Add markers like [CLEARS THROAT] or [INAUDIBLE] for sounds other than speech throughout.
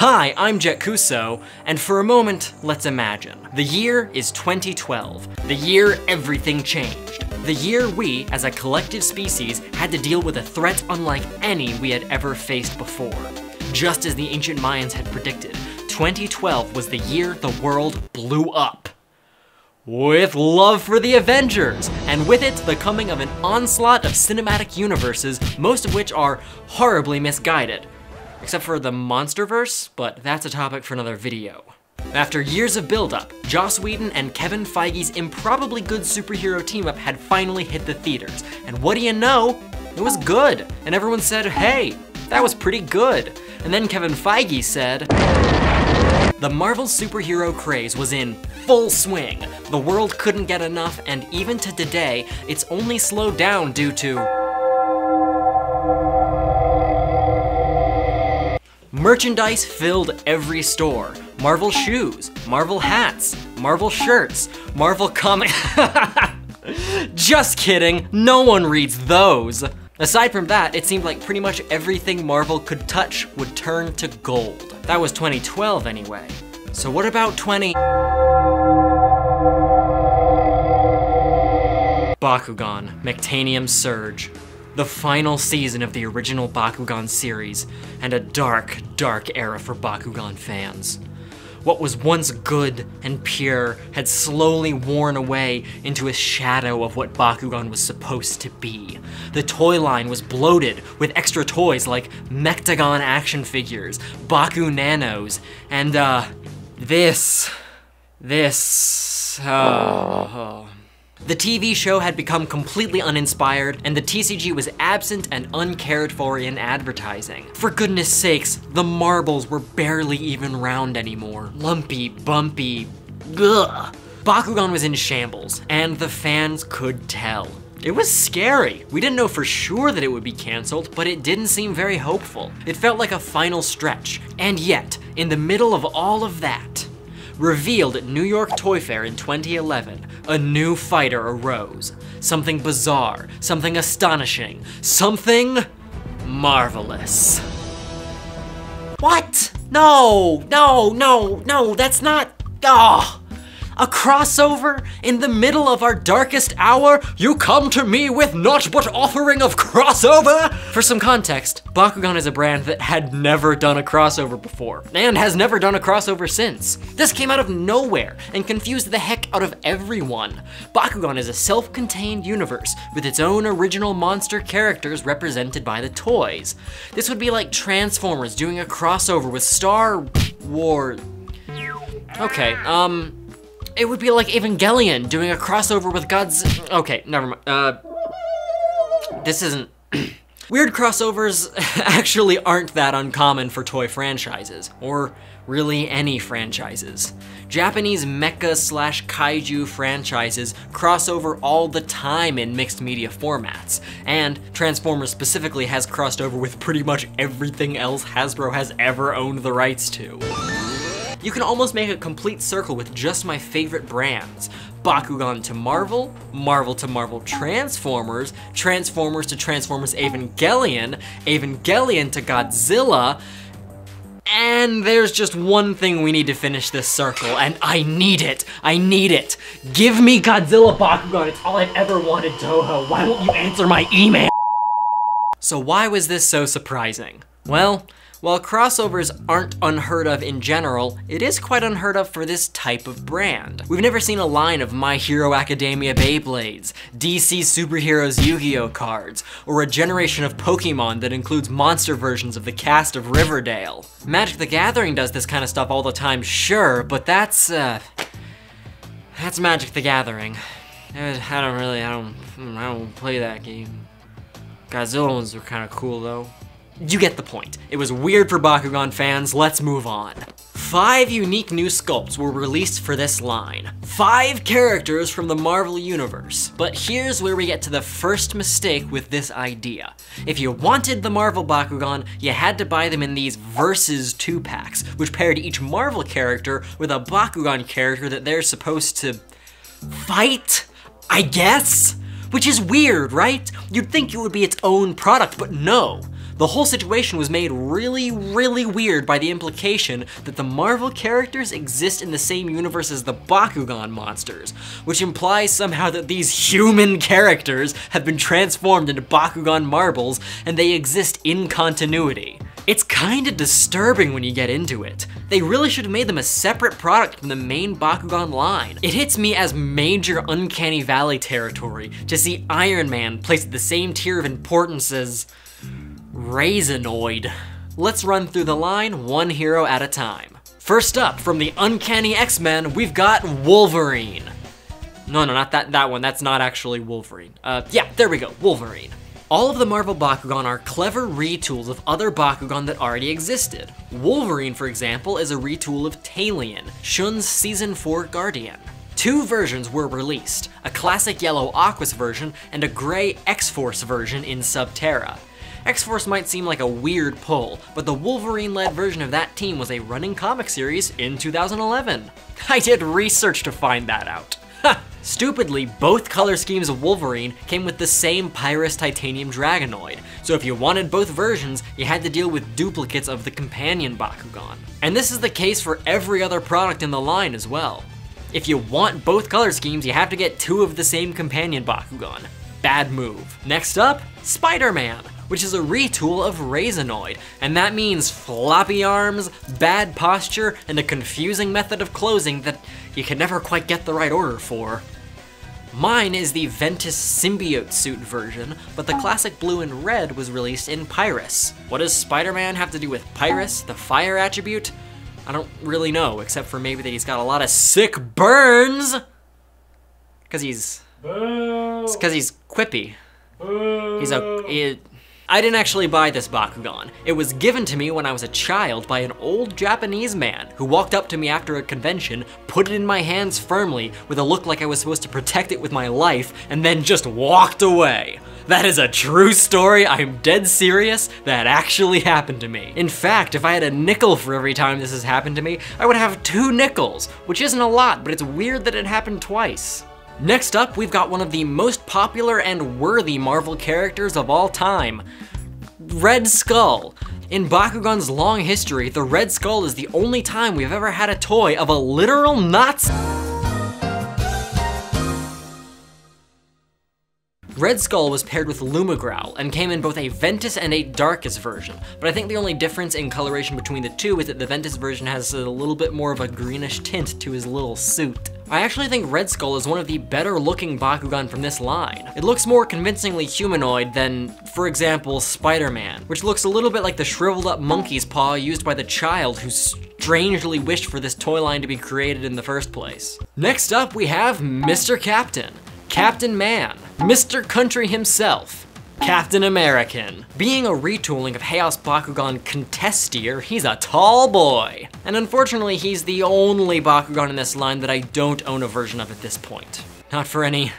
Hi, I'm Jett Kuso, and for a moment, let's imagine. The year is 2012, the year everything changed. The year we, as a collective species, had to deal with a threat unlike any we had ever faced before. Just as the ancient Mayans had predicted, 2012 was the year the world blew up. With love for the Avengers, and with it, the coming of an onslaught of cinematic universes, most of which are horribly misguided. Except for the Monsterverse, but that's a topic for another video. After years of build-up, Joss Whedon and Kevin Feige's improbably good superhero team-up had finally hit the theaters. And what do you know? It was good. And everyone said, hey, that was pretty good. And then Kevin Feige said, the Marvel superhero craze was in full swing. The world couldn't get enough, and even to today, it's only slowed down due to Merchandise filled every store. Marvel shoes, Marvel hats, Marvel shirts, Marvel comic- [LAUGHS] Just kidding, no one reads those. Aside from that, it seemed like pretty much everything Marvel could touch would turn to gold. That was 2012 anyway. So what about 20- Bakugan, Mechtanium Surge the final season of the original Bakugan series, and a dark, dark era for Bakugan fans. What was once good and pure had slowly worn away into a shadow of what Bakugan was supposed to be. The toy line was bloated with extra toys like Mechtogan action figures, Baku Nanos, and uh, this, this, uh, oh. The TV show had become completely uninspired, and the TCG was absent and uncared for in advertising. For goodness sakes, the marbles were barely even round anymore. Lumpy, bumpy, ugh. Bakugan was in shambles, and the fans could tell. It was scary. We didn't know for sure that it would be canceled, but it didn't seem very hopeful. It felt like a final stretch. And yet, in the middle of all of that, Revealed at New York Toy Fair in 2011, a new fighter arose. Something bizarre, something astonishing, something marvelous. What? No, no, no, no, that's not, oh. A crossover? In the middle of our darkest hour, you come to me with naught but offering of crossover? For some context, Bakugan is a brand that had never done a crossover before, and has never done a crossover since. This came out of nowhere and confused the heck out of everyone. Bakugan is a self-contained universe with its own original monster characters represented by the toys. This would be like Transformers doing a crossover with Star Wars. Okay, um, it would be like Evangelion doing a crossover with God's. Okay, never mind. Uh, this isn't. [CLEARS THROAT] Weird crossovers [LAUGHS] actually aren't that uncommon for toy franchises, or really any franchises. Japanese mecha slash kaiju franchises cross over all the time in mixed media formats, and Transformers specifically has crossed over with pretty much everything else Hasbro has ever owned the rights to. You can almost make a complete circle with just my favorite brands. Bakugan to Marvel, Marvel to Marvel Transformers, Transformers to Transformers Evangelion, Evangelion to Godzilla, and there's just one thing we need to finish this circle, and I need it. I need it. Give me Godzilla Bakugan. It's all I've ever wanted, Toho. Why won't you answer my email? So why was this so surprising? Well, while crossovers aren't unheard of in general, it is quite unheard of for this type of brand. We've never seen a line of My Hero Academia Beyblades, DC Superheroes Yu-Gi-Oh cards, or a generation of Pokemon that includes monster versions of the cast of Riverdale. Magic the Gathering does this kind of stuff all the time, sure, but that's, uh, that's Magic the Gathering. Uh, I don't really, I don't, I don't play that game. Godzilla ones are kind of cool though. You get the point. It was weird for Bakugan fans, let's move on. Five unique new sculpts were released for this line. Five characters from the Marvel Universe. But here's where we get to the first mistake with this idea. If you wanted the Marvel Bakugan, you had to buy them in these Versus 2-packs, which paired each Marvel character with a Bakugan character that they're supposed to fight, I guess? Which is weird, right? You'd think it would be its own product, but no. The whole situation was made really, really weird by the implication that the Marvel characters exist in the same universe as the Bakugan monsters, which implies somehow that these human characters have been transformed into Bakugan marbles and they exist in continuity. It's kinda disturbing when you get into it. They really should have made them a separate product from the main Bakugan line. It hits me as major Uncanny Valley territory to see Iron Man placed at the same tier of importance as Razenoid. Let's run through the line one hero at a time. First up, from the Uncanny X-Men, we've got Wolverine. No, no, not that, that one. That's not actually Wolverine. Uh, yeah, there we go, Wolverine. All of the Marvel Bakugan are clever retools of other Bakugan that already existed. Wolverine, for example, is a retool of Taylean, Shun's Season 4 Guardian. Two versions were released, a classic yellow Aquos version and a gray X-Force version in Subterra. X-Force might seem like a weird pull, but the Wolverine-led version of that team was a running comic series in 2011. [LAUGHS] I did research to find that out. Stupidly, both color schemes of Wolverine came with the same Pyrus Titanium Dragonoid, so if you wanted both versions, you had to deal with duplicates of the companion Bakugan. And this is the case for every other product in the line as well. If you want both color schemes, you have to get two of the same companion Bakugan. Bad move. Next up, Spider-Man which is a retool of Razenoid, and that means floppy arms, bad posture, and a confusing method of closing that you can never quite get the right order for. Mine is the Ventus symbiote suit version, but the classic blue and red was released in Pyrus. What does Spider-Man have to do with Pyrus, the fire attribute? I don't really know, except for maybe that he's got a lot of sick burns! Cause he's... It's cause he's quippy. He's a... He, I didn't actually buy this Bakugan. It was given to me when I was a child by an old Japanese man who walked up to me after a convention, put it in my hands firmly with a look like I was supposed to protect it with my life, and then just walked away. That is a true story, I'm dead serious, that actually happened to me. In fact, if I had a nickel for every time this has happened to me, I would have two nickels, which isn't a lot, but it's weird that it happened twice. Next up, we've got one of the most popular and worthy Marvel characters of all time, Red Skull. In Bakugan's long history, the Red Skull is the only time we've ever had a toy of a literal Nazi. Red Skull was paired with Lumagrowl and came in both a Ventus and a Darkus version, but I think the only difference in coloration between the two is that the Ventus version has a little bit more of a greenish tint to his little suit. I actually think Red Skull is one of the better looking Bakugan from this line. It looks more convincingly humanoid than, for example, Spider-Man, which looks a little bit like the shriveled up monkey's paw used by the child who strangely wished for this toy line to be created in the first place. Next up, we have Mr. Captain. Captain Man, Mr. Country himself, Captain American. Being a retooling of Haos Bakugan Contestir, he's a tall boy. And unfortunately, he's the only Bakugan in this line that I don't own a version of at this point. Not for any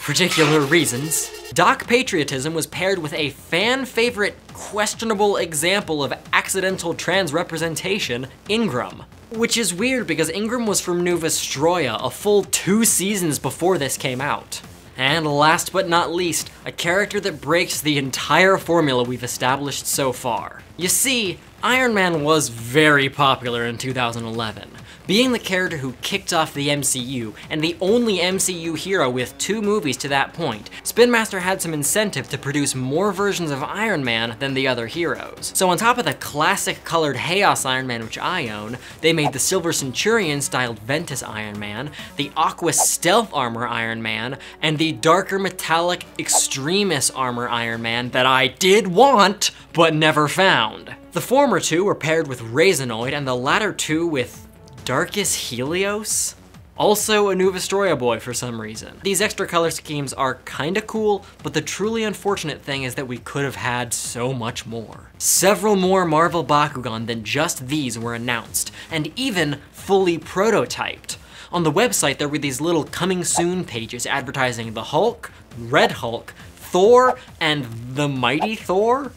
particular reasons. Doc Patriotism was paired with a fan favorite questionable example of accidental trans representation, Ingram. Which is weird because Ingram was from New Vestroia a full two seasons before this came out. And last but not least, a character that breaks the entire formula we've established so far. You see, Iron Man was very popular in 2011, being the character who kicked off the MCU, and the only MCU hero with two movies to that point, Spin Master had some incentive to produce more versions of Iron Man than the other heroes. So on top of the classic colored Haos Iron Man which I own, they made the Silver Centurion styled Ventus Iron Man, the Aqua Stealth Armor Iron Man, and the darker metallic Extremis Armor Iron Man that I did want, but never found. The former two were paired with Razenoid and the latter two with Darkus Helios? Also a New Vestroia boy for some reason. These extra color schemes are kinda cool, but the truly unfortunate thing is that we could have had so much more. Several more Marvel Bakugan than just these were announced, and even fully prototyped. On the website, there were these little coming soon pages advertising the Hulk, Red Hulk, Thor, and the Mighty Thor?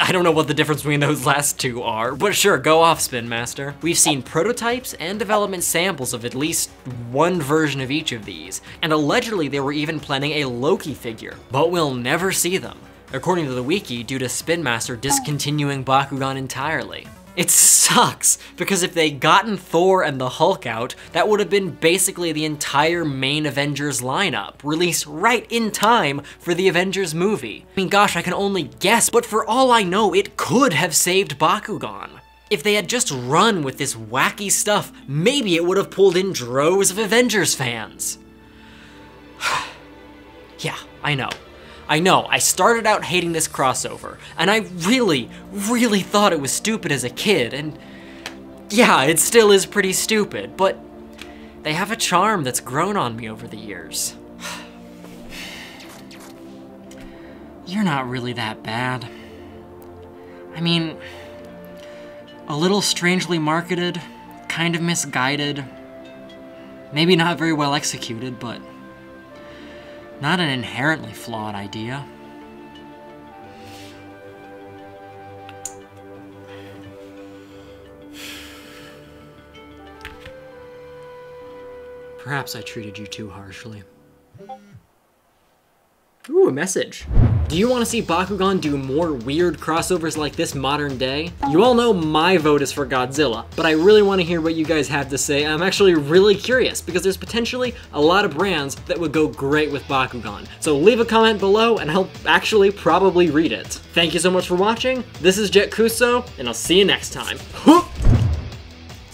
I don't know what the difference between those last two are, but sure, go off, Spin Master. We've seen prototypes and development samples of at least one version of each of these, and allegedly they were even planning a Loki figure, but we'll never see them. according to the wiki, due to Spin Master discontinuing Bakugan entirely. It sucks, because if they'd gotten Thor and the Hulk out, that would have been basically the entire main Avengers lineup, released right in time for the Avengers movie. I mean, gosh, I can only guess, but for all I know, it could have saved Bakugan. If they had just run with this wacky stuff, maybe it would have pulled in droves of Avengers fans. [SIGHS] yeah, I know. I know, I started out hating this crossover, and I really, really thought it was stupid as a kid, and yeah, it still is pretty stupid, but they have a charm that's grown on me over the years. [SIGHS] You're not really that bad. I mean, a little strangely marketed, kind of misguided, maybe not very well executed, but not an inherently flawed idea. Perhaps I treated you too harshly. Ooh, a message. Do you want to see Bakugan do more weird crossovers like this modern day? You all know my vote is for Godzilla, but I really want to hear what you guys have to say. I'm actually really curious because there's potentially a lot of brands that would go great with Bakugan. So leave a comment below and I'll actually probably read it. Thank you so much for watching. This is Jett Kuso, and I'll see you next time.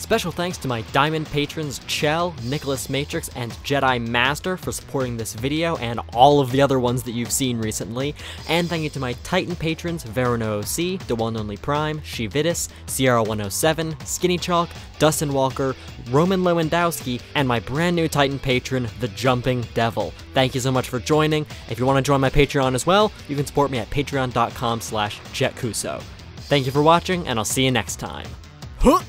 Special thanks to my Diamond patrons Chell, Nicholas Matrix, and Jedi Master for supporting this video and all of the other ones that you've seen recently. And thank you to my Titan patrons Verano OC, The One Only Prime, Shividis, Sierra 107, Skinny Chalk, Dustin Walker, Roman Lewandowski, and my brand new Titan patron, The Jumping Devil. Thank you so much for joining. If you want to join my Patreon as well, you can support me at patreon.com slash jettkuso. Thank you for watching, and I'll see you next time. Huh!